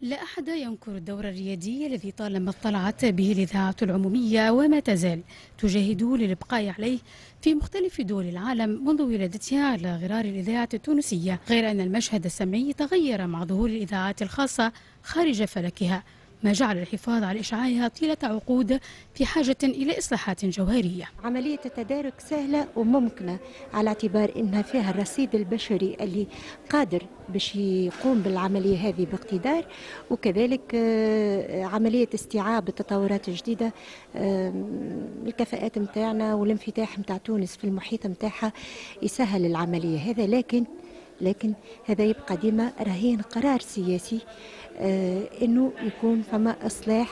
لا أحد ينكر الدور الريادي الذي طالما اطلعت به الإذاعة العمومية وما تزال تجاهد للإبقاء عليه في مختلف دول العالم منذ ولادتها على غرار الإذاعة التونسية غير أن المشهد السمعي تغير مع ظهور الإذاعات الخاصة خارج فلكها. ما جعل الحفاظ على إشعاعها طيلة عقود في حاجة إلى إصلاحات جوهرية. عملية التدارك سهلة وممكنة على اعتبار أنها فيها الرصيد البشري اللي قادر باش يقوم بالعملية هذه باقتدار وكذلك آه، عملية استيعاب التطورات الجديدة الكفاءات متاعنا والانفتاح متاع تونس في المحيط متاعها يسهل العملية هذا لكن لكن هذا يبقى ديما رهين قرار سياسي آه، إنه يكون فما إصلاح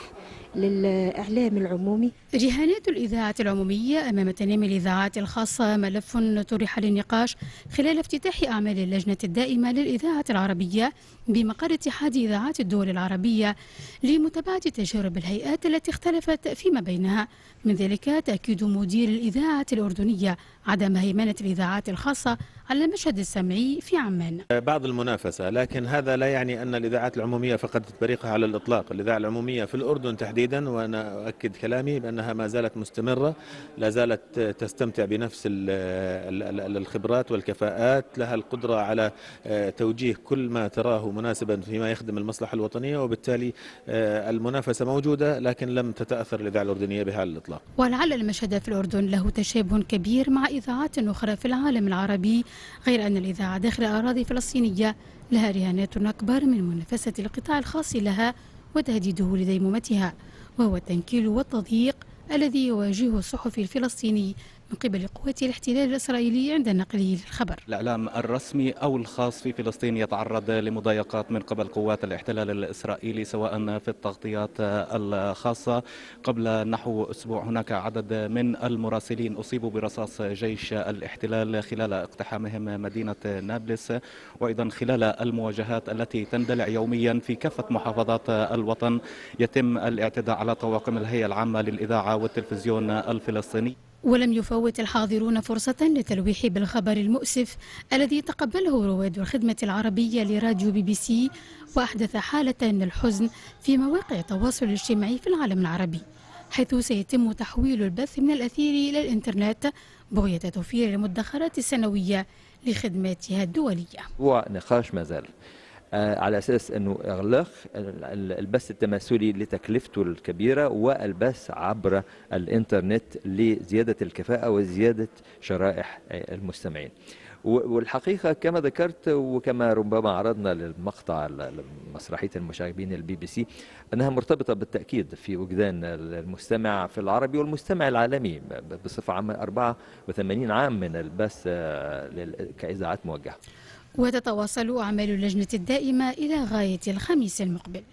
للإعلام العمومي. رهانات الإذاعة العمومية أمام تنامي الإذاعات الخاصة ملف طرح للنقاش خلال افتتاح أعمال اللجنة الدائمة للإذاعة العربية بمقر اتحاد إذاعات الدول العربية لمتابعة تجارب الهيئات التي اختلفت فيما بينها. من ذلك تأكيد مدير الإذاعة الأردنية عدم هيمنة الإذاعات الخاصة على المشهد السمعي في عمان. بعض المنافسة لكن هذا لا يعني أن الإذاعات العمومية فقدت بريقها على الإطلاق. الإذاعة العمومية في الأردن تحديدا وأنا أؤكد كلامي بأنها ما زالت مستمرة لا زالت تستمتع بنفس الخبرات والكفاءات. لها القدرة على آه، توجيه كل ما تراه مناسبا فيما يخدم المصلحة الوطنية وبالتالي آه، المنافسة موجودة لكن لم تتأثر الإذاعة الأردنية بها على الإطلاق. ولعل المشهد في الأردن له تشابه كبير مع إذاعات أخرى في العالم العربي غير أن الإذاعة داخل أراضي فلسطينية لها رهانات أكبر من منافسة القطاع الخاص لها وتهديده لديمومتها وهو التنكيل والتضييق الذي يواجهه الصحفي الفلسطيني من قبل قوات الاحتلال الإسرائيلي عند نقله للخبر الإعلام الرسمي أو الخاص في فلسطين يتعرض لمضايقات من قبل قوات الاحتلال الإسرائيلي سواء في التغطيات الخاصة. قبل نحو أسبوع هناك عدد من المراسلين أصيبوا برصاص جيش الاحتلال خلال اقتحامهم مدينة نابلس. وأيضا خلال المواجهات التي تندلع يوميا في كافة محافظات الوطن يتم الاعتداء على طواقم الهيئة العامة للإذاعة والتلفزيون الفلسطيني. ولم يفوت الحاضرون فرصة للتلويح بالخبر المؤسف الذي تقبله رواد الخدمة العربية لراديو بي بي سي وأحدث حالة من الحزن في مواقع التواصل الاجتماعي في العالم العربي حيث سيتم تحويل البث من الأثير إلى الإنترنت بغية توفير المدخرات السنوية لخدماتها الدولية. هو نقاش ما زال. على أساس أنه إغلاق البث التماثلي لتكلفته الكبيرة والبث عبر الإنترنت لزيادة الكفاءة وزيادة شرائح المستمعين. والحقيقة كما ذكرت وكما ربما عرضنا للمقطع مسرحيه المشاغبين البي بي سي أنها مرتبطة بالتأكيد في وجدان المستمع في العربي والمستمع العالمي بصفة عامة 84 عام من البث آه، كإذاعات موجهة. وتتواصل أعمال اللجنة الدائمة إلى غاية الخميس المقبل.